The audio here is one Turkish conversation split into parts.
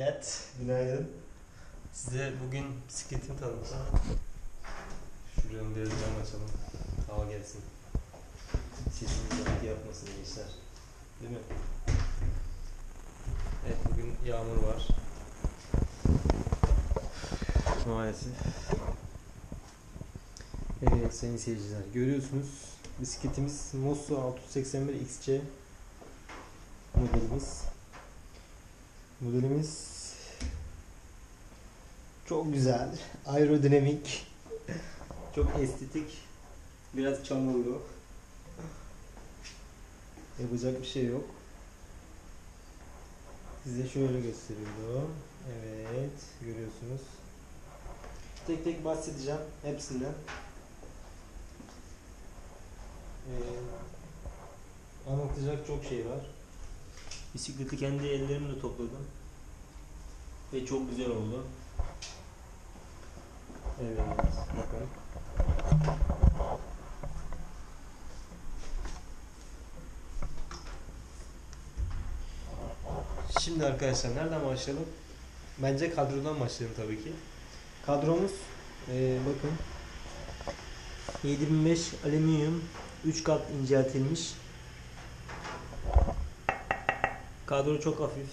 Millet, günaydın. Size bugün bisikletimi tanıtacağım. Şuranın biraz cam açalım. Hava gelsin. Sesimiz yankı yapmasın gençler. Değil mi? Evet bugün yağmur var. Maalesef. Evet sayın seyirciler görüyorsunuz bisikletimiz Mosso 681 XC modelimiz. Modelimiz çok güzel, aerodinamik, çok estetik, biraz çamurlu. Yapacak bir şey yok. Size şöyle gösteriyorum. Evet, görüyorsunuz. Tek tek bahsedeceğim hepsinden. Ee, anlatacak çok şey var. Bisikleti kendi ellerimle topladım. Ve çok güzel oldu. Evet, bakın. Şimdi arkadaşlar nereden başlayalım? Bence kadrodan başlayalım tabii ki. Kadromuz ee, bakın 7005 alüminyum 3 kat inceltilmiş. Kadro çok hafif.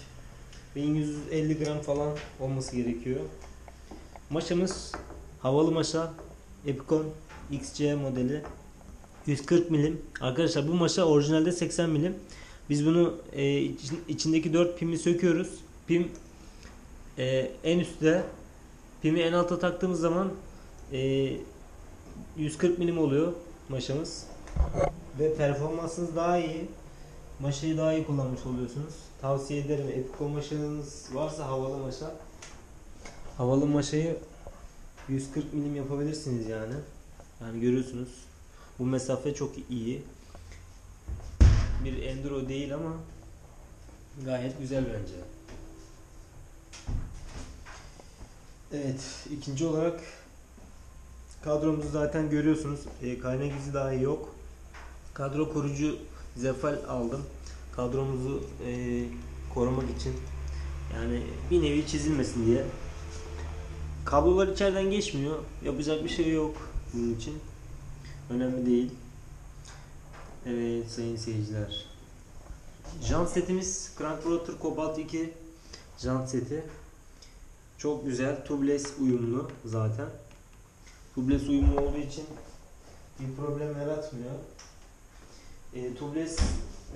1150 gram falan olması gerekiyor. Maşamız havalı maşa Epicon XC modeli 140 milim. Arkadaşlar bu maşa orijinalde 80 milim. Biz bunu e, için- içindeki 4 pimi söküyoruz. Pim e, en üstte pimi en alta taktığımız zaman e, 140 milim oluyor maşamız. Ve performansınız daha iyi. Maşayı daha iyi kullanmış oluyorsunuz. Tavsiye ederim. Epicon maşanız varsa havalı maşa. Havalı maşayı 140 milim yapabilirsiniz yani. Yani görüyorsunuz. Bu mesafe çok iyi. Bir enduro değil ama gayet güzel bence. Evet, ikinci olarak kadromuzu zaten görüyorsunuz. E, kaynak izi dahi yok. Kadro korucu zefal aldım. Kadromuzu e, korumak için. Yani bir nevi çizilmesin diye. Kablolar içeriden geçmiyor. Yapacak bir şey yok bunun için. Önemli değil. Evet sayın seyirciler. Jant setimiz Crank Rotor Cobalt 2 jant seti. Çok güzel. Tubeless uyumlu zaten. Tubeless uyumlu olduğu için bir problem yaratmıyor. E, tubeless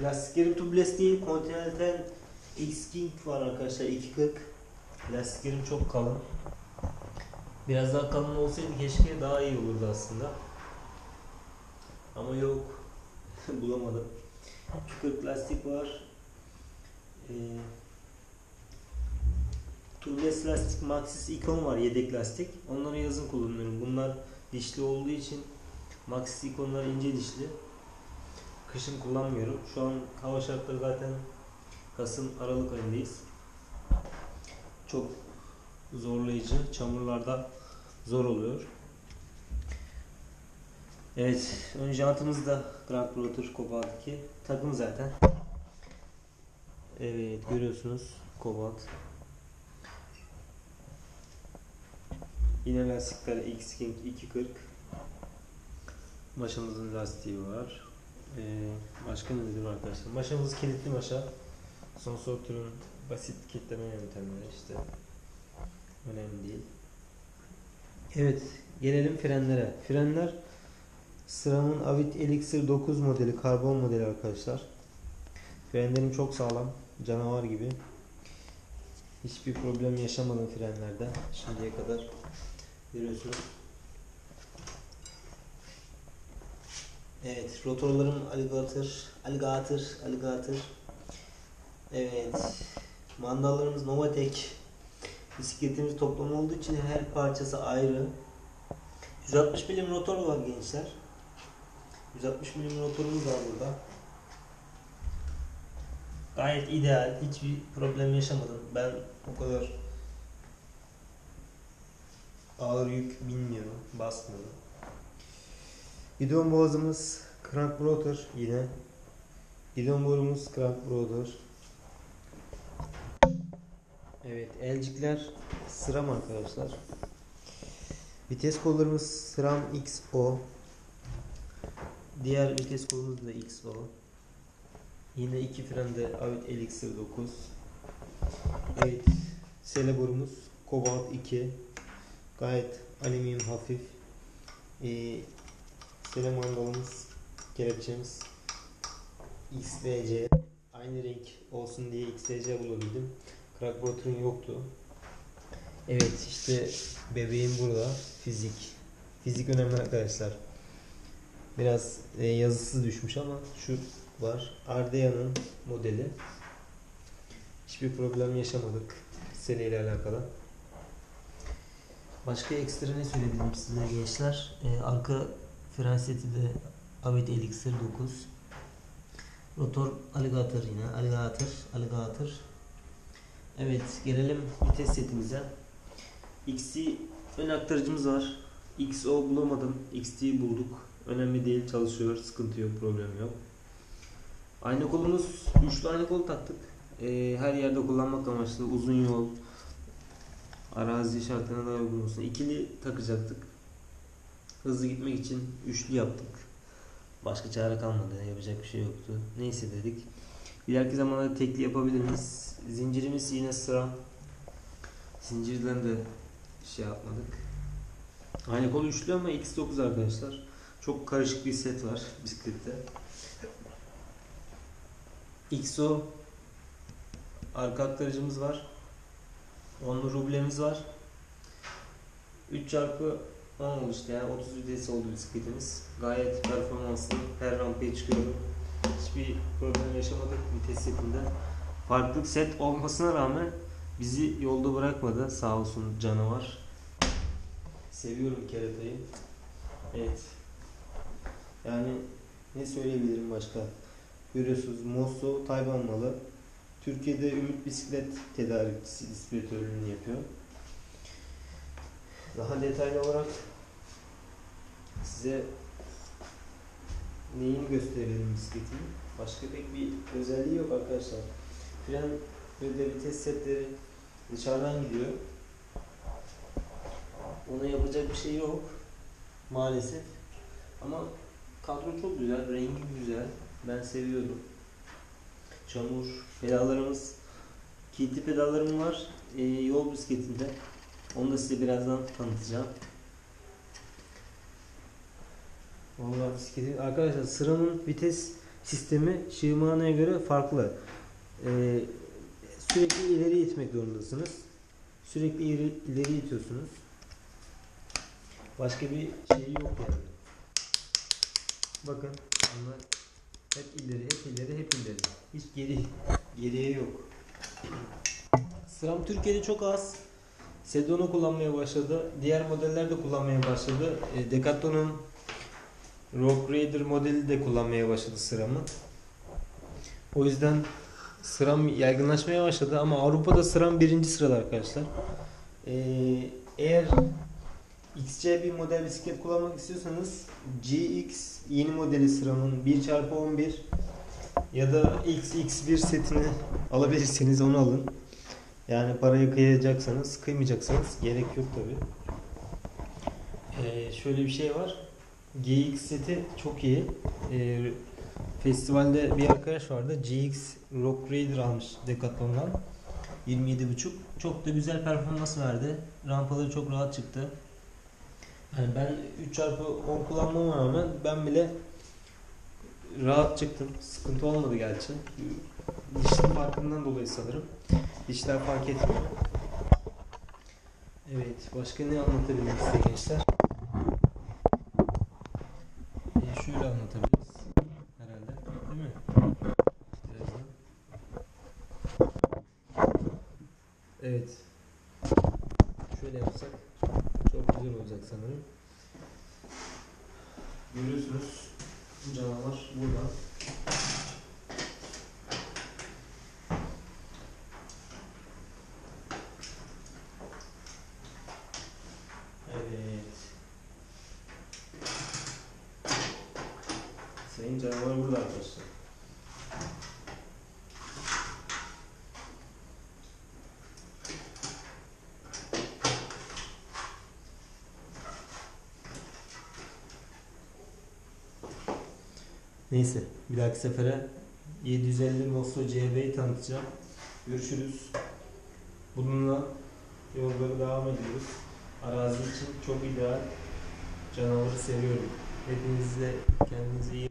lastiklerim tubeless değil. Continental X-King var arkadaşlar 240. Lastiklerim çok kalın. Biraz daha kalın olsaydı keşke daha iyi olurdu aslında. Ama yok. Bulamadım. 240 lastik var. Ee, Tubeless lastik Maxxis Icon var yedek lastik. Onları yazın kullanıyorum. Bunlar dişli olduğu için Maxxis Icon'lar ince dişli. Kışın kullanmıyorum. Şu an hava şartları zaten Kasım Aralık ayındayız. Çok zorlayıcı. Çamurlarda zor oluyor. Evet, ön jantımız da Grand Rotor Cobalt 2. Takım zaten. Evet, görüyorsunuz Cobalt. Yine lastikler X-King 240. Maşamızın lastiği var. Ee, başka ne dedim arkadaşlar? Maşamız kilitli maşa. Son sortörün basit kilitleme yöntemleri işte. Önemli değil. Evet, gelelim frenlere. Frenler Sıramın Avit Elixir 9 modeli, karbon modeli arkadaşlar. Frenlerim çok sağlam, canavar gibi. Hiçbir problem yaşamadım frenlerde şimdiye kadar. Görüyorsunuz. Evet, rotorlarım alligator, alligator, alligator. Evet, mandallarımız Novatek. Bisikletimiz toplam olduğu için her parçası ayrı. 160 milim rotor var gençler. 160 milim rotorumuz var burada. Gayet ideal. Hiçbir problem yaşamadım. Ben o kadar ağır yük binmiyorum. Basmıyorum. Gidon boğazımız crank rotor yine. Gidon borumuz crank rotor. Evet, elcikler sıram arkadaşlar. Vites kollarımız sıram XO. Diğer vites kolumuz da XO. Yine iki frende Avid Elixir 9. Evet, sele borumuz Cobalt 2. Gayet alüminyum hafif. Ee, sele mandalımız, kelepçemiz XVC. Aynı renk olsun diye XVC bulabildim. Crackbrotter'ın yoktu. Evet işte bebeğim burada. Fizik. Fizik önemli arkadaşlar. Biraz e, yazısı düşmüş ama şu var. Ardea'nın modeli. Hiçbir problem yaşamadık. Sele ile alakalı. Başka ekstra ne söyleyebilirim size gençler? Ee, arka fren seti de Avid Elixir 9. Rotor alligator yine. Alligator, alligator. Evet, gelelim vites setimize. XT ön aktarıcımız var. XO bulamadım. XT'yi bulduk. Önemli değil, çalışıyor. Sıkıntı yok, problem yok. Ayna kolumuz, üçlü ayna kol taktık. Ee, her yerde kullanmak amaçlı uzun yol, arazi şartlarına daha uygun olsun. İkili takacaktık. Hızlı gitmek için üçlü yaptık. Başka çare kalmadı. Yapacak bir şey yoktu. Neyse dedik. İleriki zamanlarda tekli yapabiliriz. Zincirimiz yine sıra. Zincirden de şey yapmadık. Aynı kol üçlü ama X9 arkadaşlar. Çok karışık bir set var bisiklette. XO arka aktarıcımız var. Onlu rublemiz var. 3 çarpı 10 oldu işte yani 30 vites oldu bisikletimiz. Gayet performanslı. Her rampaya çıkıyorum. Hiçbir problem yaşamadık vites setinde. Farklı set olmasına rağmen bizi yolda bırakmadı. Sağ olsun canavar. Seviyorum keratayı. Evet. Yani ne söyleyebilirim başka? Görüyorsunuz Mosso Tayvan malı. Türkiye'de Ümit Bisiklet tedarikçisi distribütörlüğünü yapıyor. Daha detaylı olarak size neyini gösterelim bisikletin. Başka pek bir özelliği yok arkadaşlar. Fren ve de vites setleri dışarıdan gidiyor. Ona yapacak bir şey yok maalesef. Ama kadro çok güzel, rengi güzel. Ben seviyorum. Çamur, pedallarımız, kilitli pedallarım var. Ee, yol bisikletinde. Onu da size birazdan tanıtacağım. Vallahi bisikletin arkadaşlar sıranın vites sistemi Shimano'ya göre farklı. Ee, sürekli ileri itmek zorundasınız. Sürekli ileri, ileri itiyorsunuz. Başka bir şey yok yani. Bakın bunlar hep ileri, hep ileri, hep ileri. Hiç geri, geriye yok. Sıram Türkiye'de çok az. Sedon'u kullanmaya başladı. Diğer modeller de kullanmaya başladı. E, Decathlon'un Rock Raider modeli de kullanmaya başladı sıramı. O yüzden sıram yaygınlaşmaya başladı ama Avrupa'da sıram birinci sırada arkadaşlar. Ee, eğer XC bir model bisiklet kullanmak istiyorsanız GX yeni modeli sıramın 1x11 ya da XX1 setini alabilirseniz onu alın. Yani parayı kıyacaksanız, kıymayacaksanız gerek yok tabi. Ee, şöyle bir şey var. GX seti çok iyi. Ee, festivalde bir arkadaş vardı. GX Rock Raider almış Decathlon'dan. 27.5. Çok da güzel performans verdi. Rampaları çok rahat çıktı. Yani ben 3x10 kullanmama rağmen ben bile rahat çıktım. Sıkıntı olmadı gerçi. Dişli farkından dolayı sanırım. Dişler fark etmiyor. Evet, başka ne anlatabilirim size gençler? Ee, şöyle anlatabiliriz herhalde, değil mi? Birazdan. Evet. Şöyle yapsak çok güzel olacak sanırım. Görüyorsunuz canavar burada. Bakın canavar burada arkadaşlar. Neyse bir dahaki sefere 750 Mosso CB'yi tanıtacağım. Görüşürüz. Bununla yollara devam ediyoruz. Arazi için çok ideal. Canavarı seviyorum. Hepinize kendinize iyi